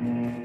Bye.